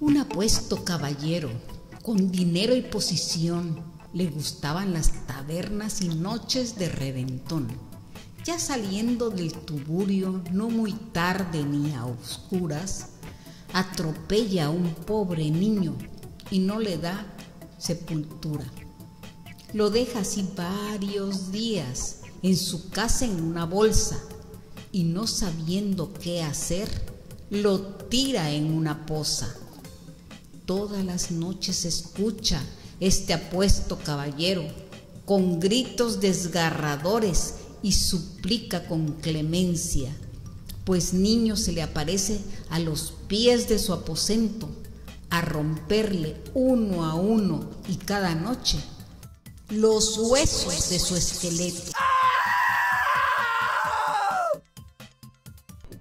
Un apuesto caballero, con dinero y posición, le gustaban las tabernas y noches de reventón. Ya saliendo del tuburio, no muy tarde ni a oscuras, atropella a un pobre niño y no le da sepultura. Lo deja así varios días en su casa en una bolsa y no sabiendo qué hacer, lo tira en una poza. Todas las noches escucha este apuesto caballero con gritos desgarradores y suplica con clemencia, pues niño se le aparece a los pies de su aposento a romperle uno a uno y cada noche los huesos de su esqueleto. ¡Oh!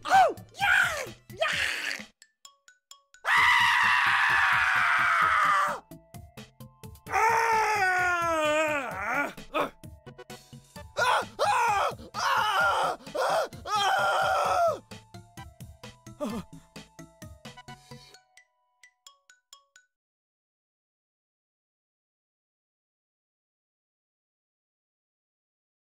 ¡Oh! ¡Ah!